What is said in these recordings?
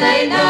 say no.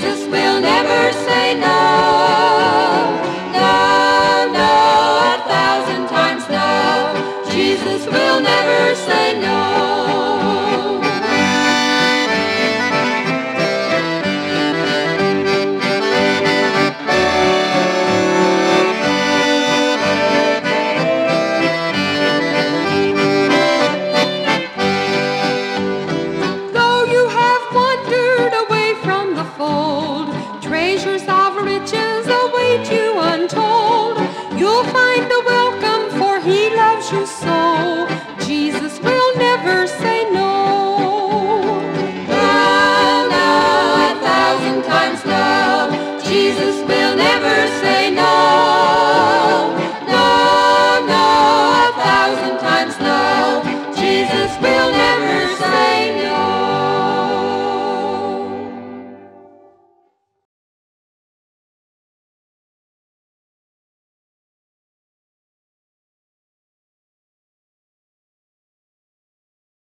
Jesus will untold. You'll find a welcome, for he loves you so. Jesus will never say no. Well, now, a thousand times now, Jesus will never say no.